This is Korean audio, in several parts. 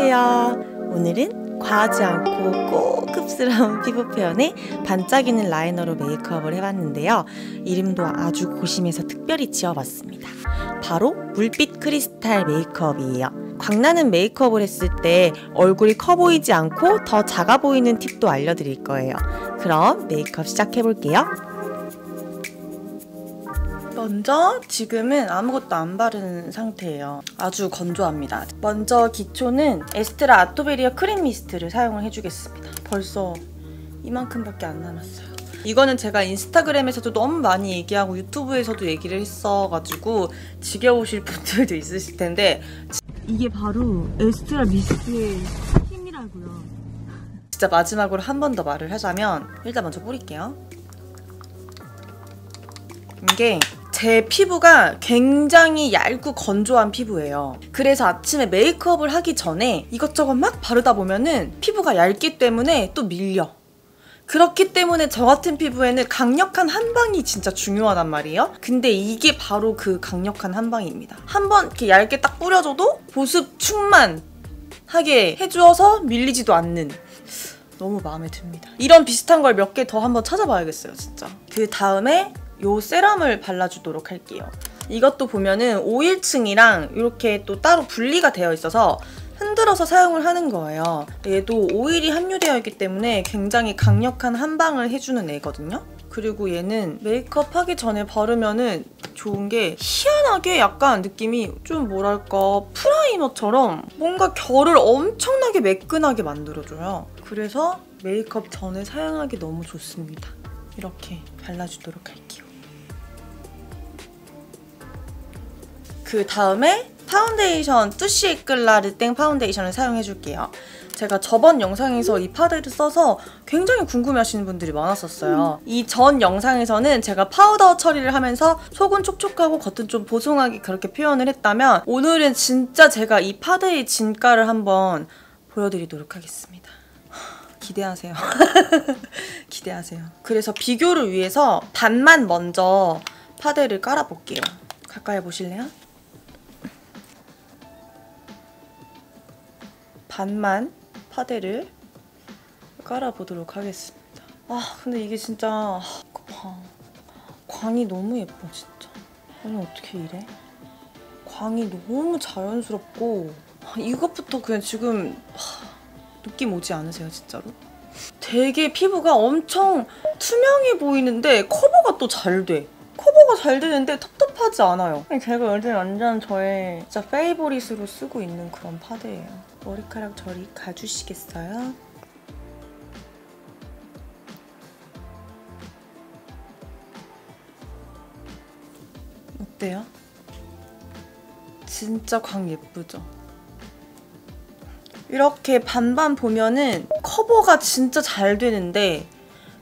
안녕하세요. 오늘은 과하지 않고 고급스러운 피부 표현에 반짝이는 라이너로 메이크업을 해봤는데요. 이름도 아주 고심해서 특별히 지어봤습니다. 바로 물빛 크리스탈 메이크업이에요. 광나는 메이크업을 했을 때 얼굴이 커 보이지 않고 더 작아 보이는 팁도 알려드릴 거예요. 그럼 메이크업 시작해볼게요. 먼저 지금은 아무것도 안 바른 상태예요. 아주 건조합니다. 먼저 기초는 에스트라 아토베리아 크림 미스트를 사용을 해주겠습니다. 벌써 이만큼밖에 안 남았어요. 이거는 제가 인스타그램에서도 너무 많이 얘기하고 유튜브에서도 얘기를 했어가지고 지겨우실 분들도 있으실 텐데 이게 바로 에스트라 미스트의 힘이라고요. 진짜 마지막으로 한 번 더 말을 하자면 일단 먼저 뿌릴게요. 이게 제 피부가 굉장히 얇고 건조한 피부예요. 그래서 아침에 메이크업을 하기 전에 이것저것 막 바르다 보면은 피부가 얇기 때문에 또 밀려. 그렇기 때문에 저 같은 피부에는 강력한 한방이 진짜 중요하단 말이에요. 근데 이게 바로 그 강력한 한방입니다. 한번 이렇게 얇게 딱 뿌려줘도 보습 충만 하게 해주어서 밀리지도 않는 너무 마음에 듭니다. 이런 비슷한 걸 몇 개 더 한번 찾아봐야겠어요, 진짜. 그 다음에 요 세럼을 발라주도록 할게요. 이것도 보면은 오일층이랑 이렇게 또 따로 분리가 되어 있어서 흔들어서 사용을 하는 거예요. 얘도 오일이 함유되어 있기 때문에 굉장히 강력한 한방을 해주는 애거든요. 그리고 얘는 메이크업 하기 전에 바르면은 좋은 게 희한하게 약간 느낌이 좀 뭐랄까 프라이머처럼 뭔가 결을 엄청나게 매끈하게 만들어줘요. 그래서 메이크업 전에 사용하기 너무 좋습니다. 이렇게 발라주도록 할게요. 그 다음에 파운데이션 Touche Éclat Le Teint 파운데이션을 사용해줄게요. 제가 저번 영상에서 이 파데를 써서 굉장히 궁금해하시는 분들이 많았었어요. 음. 이전 영상에서는 제가 파우더 처리를 하면서 속은 촉촉하고 겉은 좀 보송하게 그렇게 표현을 했다면 오늘은 진짜 제가 이 파데의 진가를 한번 보여드리도록 하겠습니다. 기대하세요. 기대하세요. 그래서 비교를 위해서 반만 먼저 파데를 깔아볼게요. 가까이 보실래요? 반만 파데를 깔아보도록 하겠습니다. 아 근데 이게 진짜 아, 봐. 광이 너무 예뻐 진짜. 아니 어떻게 이래? 광이 너무 자연스럽고 아, 이것부터 그냥 지금 아, 느낌 오지 않으세요 진짜로? 되게 피부가 엄청 투명해 보이는데 커버가 또 잘 돼. 커버가 잘 되는데 텁텁하지 않아요. 제가 요즘 완전 저의 진짜 페이보릿으로 쓰고 있는 그런 파데예요. 머리카락 저리 가주시겠어요? 어때요? 진짜 광 예쁘죠? 이렇게 반반 보면은 커버가 진짜 잘 되는데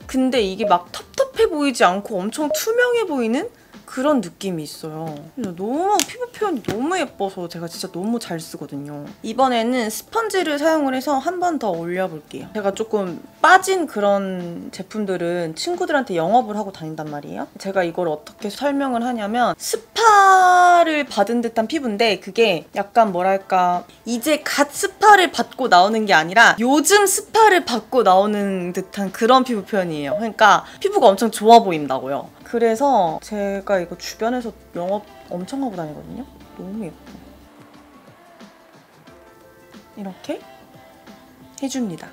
근데 이게 막 텁텁해 보이지 않고 엄청 투명해 보이는 그런 느낌이 있어요. 너무 피부 표현이 너무 예뻐서 제가 진짜 너무 잘 쓰거든요. 이번에는 스펀지를 사용을 해서 한 번 더 올려볼게요. 제가 조금 빠진 그런 제품들은 친구들한테 영업을 하고 다닌단 말이에요. 제가 이걸 어떻게 설명을 하냐면 스파를 받은 듯한 피부인데 그게 약간 뭐랄까 이제 갓 스파를 받고 나오는 게 아니라 요즘 스파를 받고 나오는 듯한 그런 피부 표현이에요. 그러니까 피부가 엄청 좋아 보인다고요. 그래서 제가 이거 주변에서 영업 엄청 하고 다니거든요. 너무 예뻐. 이렇게 해줍니다.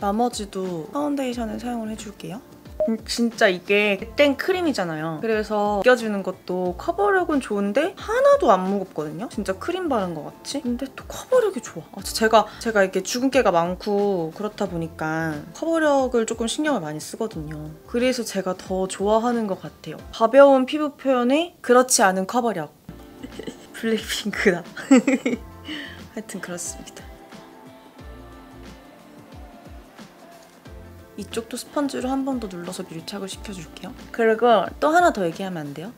나머지도 파운데이션을 사용을 해줄게요. 음, 진짜 이게 Teint 크림이잖아요. 그래서 느껴지는 것도 커버력은 좋은데 하나도 안 무겁거든요. 진짜 크림 바른 것 같지? 근데 또 커버력이 좋아. 아, 제가 제가 이렇게 주근깨가 많고 그렇다 보니까 커버력을 조금 신경을 많이 쓰거든요. 그래서 제가 더 좋아하는 것 같아요. 가벼운 피부 표현에 그렇지 않은 커버력. 블랙핑크다. 하여튼 그렇습니다. 이쪽도 스펀지로 한 번 더 눌러서 밀착을 시켜줄게요. 그리고 또 하나 더 얘기하면 안 돼요?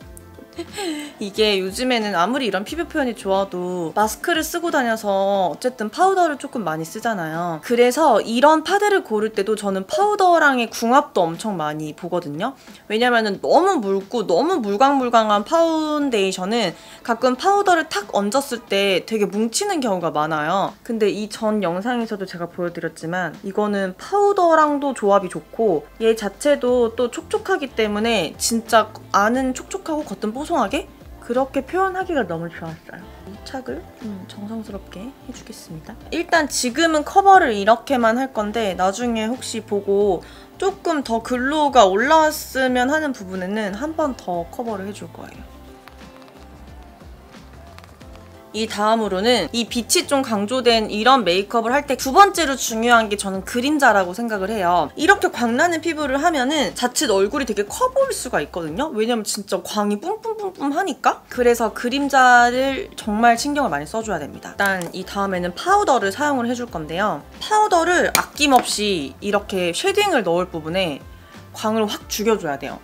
이게 요즘에는 아무리 이런 피부 표현이 좋아도 마스크를 쓰고 다녀서 어쨌든 파우더를 조금 많이 쓰잖아요. 그래서 이런 파데를 고를 때도 저는 파우더랑의 궁합도 엄청 많이 보거든요. 왜냐면은 너무 묽고 너무 물광물광한 파운데이션은 가끔 파우더를 탁 얹었을 때 되게 뭉치는 경우가 많아요. 근데 이 전 영상에서도 제가 보여드렸지만 이거는 파우더랑도 조합이 좋고 얘 자체도 또 촉촉하기 때문에 진짜 안은 촉촉하고 겉은 뽀송하게 그렇게 표현하기가 너무 좋았어요. 부착을 좀 정성스럽게 해주겠습니다. 일단 지금은 커버를 이렇게만 할 건데 나중에 혹시 보고 조금 더 glow가 올라왔으면 하는 부분에는 한 번 더 커버를 해줄 거예요. 이 다음으로는 이 빛이 좀 강조된 이런 메이크업을 할 때 두 번째로 중요한 게 저는 그림자라고 생각을 해요. 이렇게 광나는 피부를 하면은 자칫 얼굴이 되게 커 보일 수가 있거든요. 왜냐면 진짜 광이 뿜뿜뿜뿜 하니까. 그래서 그림자를 정말 신경을 많이 써줘야 됩니다. 일단 이 다음에는 파우더를 사용을 해줄 건데요. 파우더를 아낌없이 이렇게 shading을 넣을 부분에 광을 확 죽여줘야 돼요.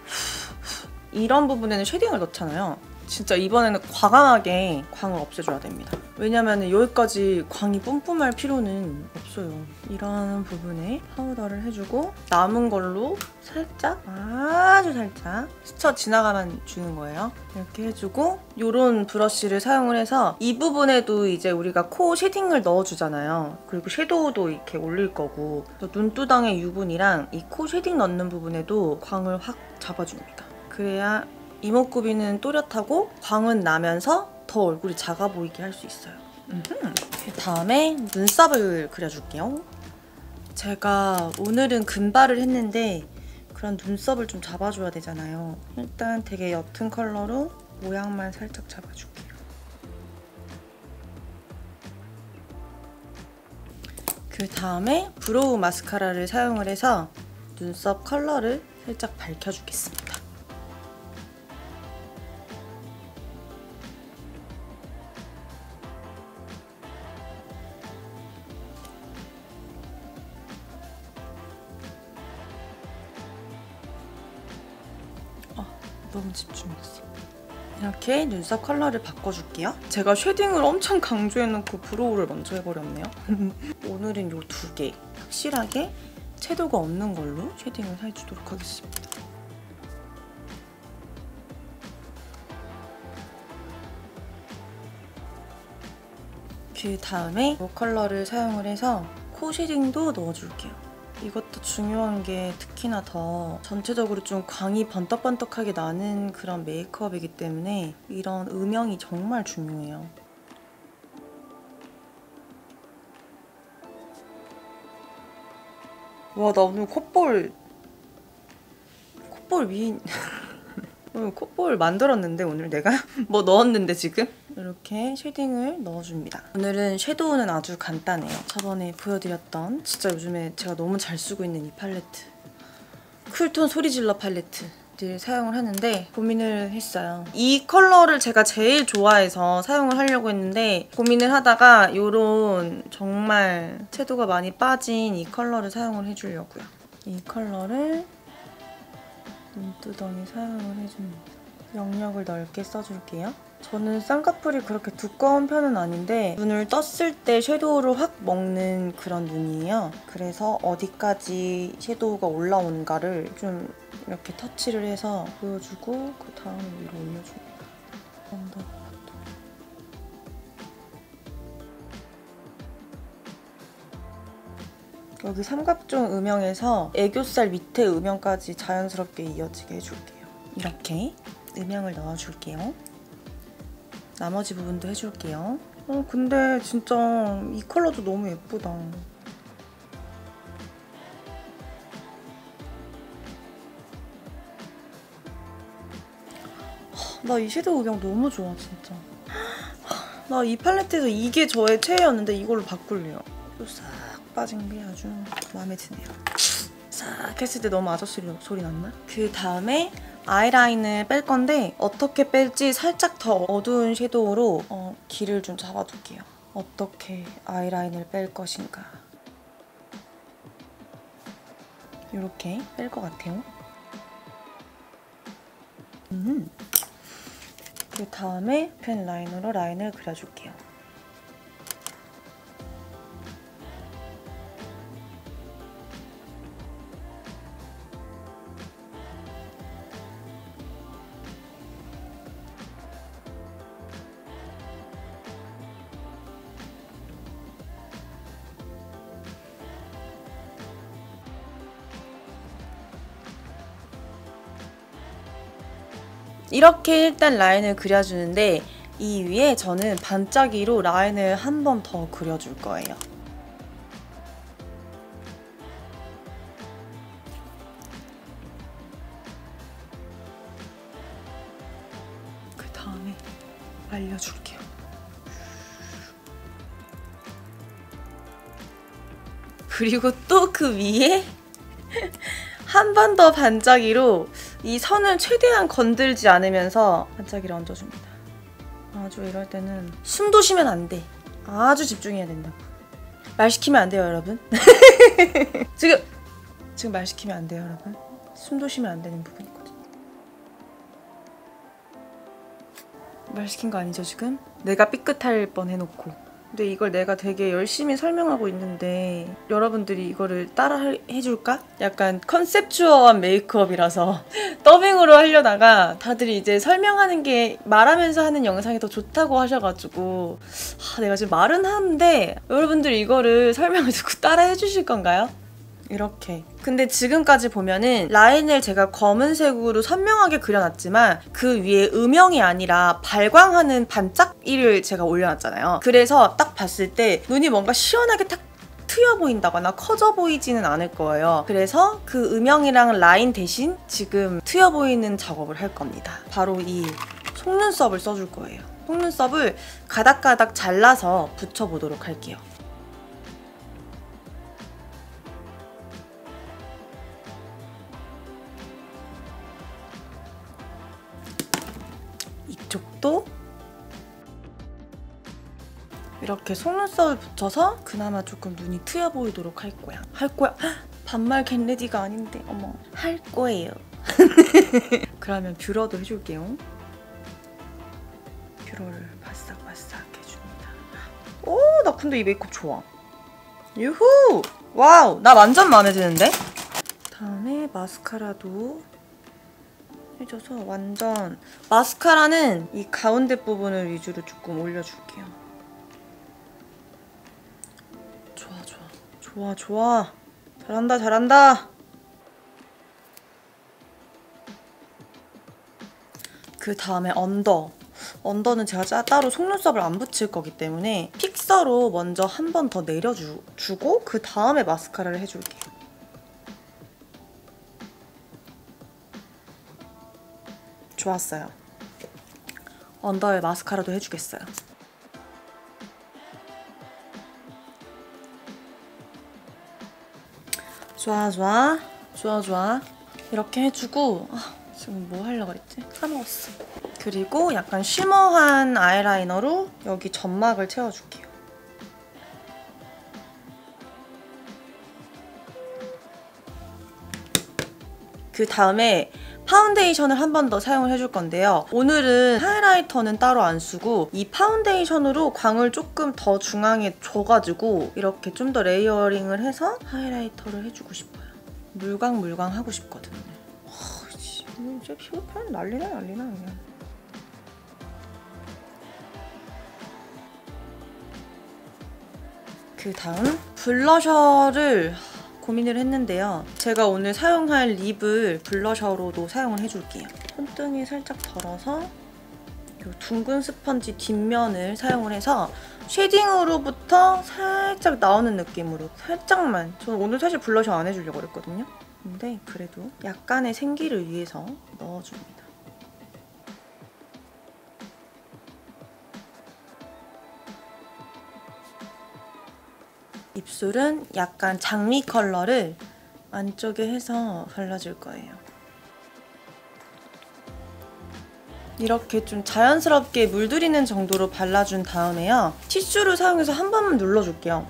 이런 부분에는 shading을 넣잖아요. 진짜 이번에는 과감하게 광을 없애줘야 됩니다. 왜냐면 여기까지 광이 뿜뿜할 필요는 없어요. 이런 부분에 파우더를 해주고 남은 걸로 살짝 아주 살짝 스쳐 지나가만 주는 거예요. 이렇게 해주고 이런 브러쉬를 사용을 해서 이 부분에도 이제 우리가 코 shading을 넣어주잖아요. 그리고 섀도우도 이렇게 올릴 거고 눈두덩의 유분이랑 이 코 shading 넣는 부분에도 광을 확 잡아줍니다. 그래야 이목구비는 또렷하고 광은 나면서 더 얼굴이 작아 보이게 할 수 있어요. 그 다음에 눈썹을 그려줄게요. 제가 오늘은 금발을 했는데 그런 눈썹을 좀 잡아줘야 되잖아요. 일단 되게 옅은 컬러로 모양만 살짝 잡아줄게요. 그 다음에 brow 마스카라를 사용을 해서 눈썹 컬러를 살짝 밝혀주겠습니다. 이렇게 눈썹 컬러를 바꿔줄게요. 제가 shading을 엄청 강조해놓고 brow를 먼저 해버렸네요. 오늘은 이 두 개 확실하게 채도가 없는 걸로 shading을 해주도록 하겠습니다. 그 다음에 이 컬러를 사용을 해서 코 shading도 넣어줄게요. 이것도 중요한 게 특히나 더 전체적으로 좀 광이 번떡번떡하게 나는 그런 메이크업이기 때문에 이런 음영이 정말 중요해요. 와, 나 오늘 콧볼 콧볼 위인 오늘 콧볼 만들었는데 오늘 내가 뭐 넣었는데 지금? 이렇게 shading을 넣어줍니다. 오늘은 섀도우는 아주 간단해요. 저번에 보여드렸던 진짜 요즘에 제가 너무 잘 쓰고 있는 이 팔레트. cool tone 소리질러 팔레트. 를 사용을 하는데 고민을 했어요. 이 컬러를 제가 제일 좋아해서 사용을 하려고 했는데 고민을 하다가 이런 정말 채도가 많이 빠진 이 컬러를 사용을 해주려고요. 이 컬러를 눈두덩이 사용을 해줍니다. 영역을 넓게 써줄게요. 저는 쌍꺼풀이 그렇게 두꺼운 편은 아닌데 눈을 떴을 때 섀도우를 확 먹는 그런 눈이에요. 그래서 어디까지 섀도우가 올라온가를 좀 이렇게 터치를 해서 보여주고 그 다음 위로 올려줍니다. 언더 여기 삼각존 음영에서 애교살 밑에 음영까지 자연스럽게 이어지게 해줄게요. 이렇게 음영을 넣어줄게요. 나머지 부분도 해줄게요. 어, 근데 진짜 이 컬러도 너무 예쁘다. 나 이 섀도우 그냥 너무 좋아 진짜. 나 이 팔레트에서 이게 저의 최애였는데 이걸로 바꿀래요. 싹 빠진 게 아주 마음에 드네요. 싹 했을 때 너무 아저씨 소리 났나? 그 다음에 아이라인을 뺄 건데 어떻게 뺄지 살짝 더 어두운 섀도우로 어, 길을 좀 잡아둘게요. 어떻게 아이라인을 뺄 것인가. 이렇게 뺄 것 같아요. 음. 그 다음에 펜 라인으로 라인을 그려줄게요. 이렇게 일단 라인을 그려주는데 이 위에 저는 반짝이로 라인을 한 번 더 그려줄 거예요. 그 다음에 알려줄게요. 그리고 또 그 위에 한 번 더 반짝이로 이 선을 최대한 건들지 않으면서 반짝이를 얹어줍니다. 아주 이럴 때는 숨도 쉬면 안 돼. 아주 집중해야 된다고. 말 시키면 안 돼요, 여러분. 지금 지금 말 시키면 안 돼요, 여러분. 숨도 쉬면 안 되는 부분이 있거든요. 말 시킨 거 아니죠, 지금? 내가 삐끗할 뻔 해놓고. 근데 이걸 내가 되게 열심히 설명하고 있는데 여러분들이 이거를 따라 할- 해줄까? 약간 컨셉추얼한 메이크업이라서 더빙으로 하려다가 다들 이제 설명하는 게 말하면서 하는 영상이 더 좋다고 하셔가지고 아, 내가 지금 말은 하는데 여러분들 이거를 설명을 듣고 따라 해주실 건가요? 이렇게. 근데 지금까지 보면은 라인을 제가 검은색으로 선명하게 그려놨지만 그 위에 음영이 아니라 발광하는 반짝이를 제가 올려놨잖아요. 그래서 딱 봤을 때 눈이 뭔가 시원하게 탁 트여 보인다거나 커져 보이지는 않을 거예요. 그래서 그 음영이랑 라인 대신 지금 트여 보이는 작업을 할 겁니다. 바로 이 속눈썹을 써줄 거예요. 속눈썹을 가닥가닥 잘라서 붙여보도록 할게요. 이쪽도 이렇게 속눈썹을 붙여서 그나마 조금 눈이 트여 보이도록 할 거야. 할 거야. 헉, 반말 겟레디가 아닌데 어머 할 거예요. 그러면 뷰러도 해줄게요. 뷰러를 바싹바싹 해줍니다. 오, 나 근데 이 메이크업 좋아. 유후! 와우, 나 완전 마음에 드는데? 다음에 마스카라도 해줘서 완전 마스카라는 이 가운데 부분을 위주로 조금 올려줄게요. 좋아 좋아 좋아 좋아 잘한다 잘한다. 그 다음에 언더. 언더는 제가 짜- 따로 속눈썹을 안 붙일 거기 때문에 픽서로 먼저 한 번 더 내려주고 그 다음에 마스카라를 해줄게요. 좋았어요. 언더에 마스카라도 해주겠어요. 좋아 좋아 좋아 좋아 이렇게 해주고 아, 지금 뭐 하려고 그랬지? 까먹었어. 그리고 약간 shimmer한 아이라이너로 여기 점막을 채워줄게요. 그 다음에 파운데이션을 한 번 더 사용을 해줄 건데요. 오늘은 하이라이터는 따로 안 쓰고 이 파운데이션으로 광을 조금 더 중앙에 줘가지고 이렇게 좀 더 layering을 해서 하이라이터를 해주고 싶어요. 물광 물광 하고 싶거든요. 아, 씨, 이제 피부 표현 난리나 난리나 그냥. 그 다음 블러셔를 고민을 했는데요. 제가 오늘 사용할 립을 블러셔로도 사용을 해줄게요. 손등에 살짝 덜어서 이 둥근 스펀지 뒷면을 사용을 해서 쉐딩으로부터 살짝 나오는 느낌으로 살짝만 저는 오늘 사실 블러셔 안 해주려고 그랬거든요. 근데 그래도 약간의 생기를 위해서 넣어줍니다. 입술은 약간 장미 컬러를 안쪽에 해서 발라줄 거예요. 이렇게 좀 자연스럽게 물들이는 정도로 발라준 다음에요. 티슈를 사용해서 한 번만 눌러줄게요.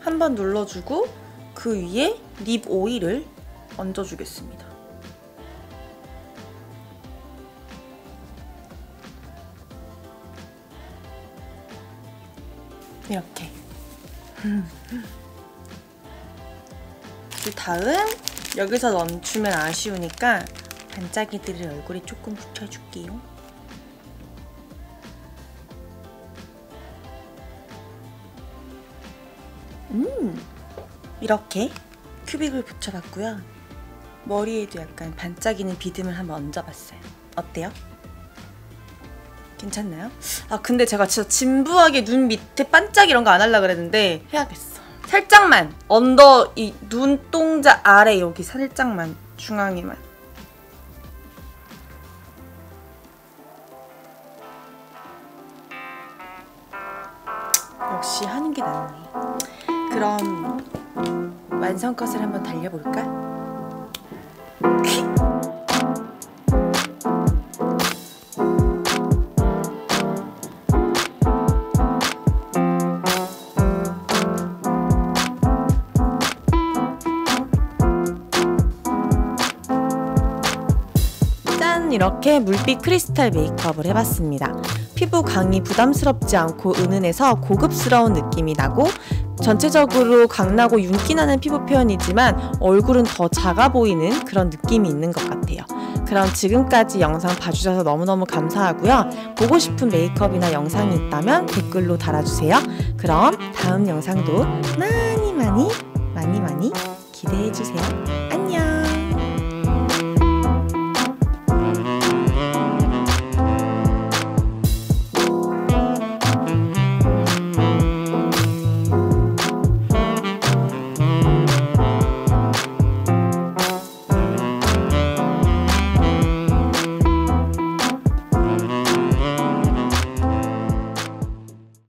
한 번 눌러주고 그 위에 립 오일을 얹어주겠습니다. 이렇게. 그 다음 여기서 멈추면 아쉬우니까 반짝이들을 얼굴에 조금 붙여줄게요. 음, 이렇게 큐빅을 붙여봤고요. 머리에도 약간 반짝이는 비듬을 한번 얹어봤어요. 어때요? 괜찮나요? 아 근데 제가 진짜 진부하게 눈 밑에 반짝 이런 거 안 하려고 그랬는데 해야겠어. 살짝만 언더 이 눈동자 아래 여기 살짝만 중앙에만. 역시 하는 게 낫네. 그럼 완성컷을 한번 달려볼까? 이렇게 물빛 크리스탈 메이크업을 해봤습니다. 피부 강이 부담스럽지 않고 은은해서 고급스러운 느낌이 나고 전체적으로 강나고 윤기 나는 피부 표현이지만 얼굴은 더 작아 보이는 그런 느낌이 있는 것 같아요. 그럼 지금까지 영상 봐주셔서 너무너무 감사하고요. 보고 싶은 메이크업이나 영상이 있다면 댓글로 달아주세요. 그럼 다음 영상도 많이 많이 많이 많이 기대해주세요. 안녕!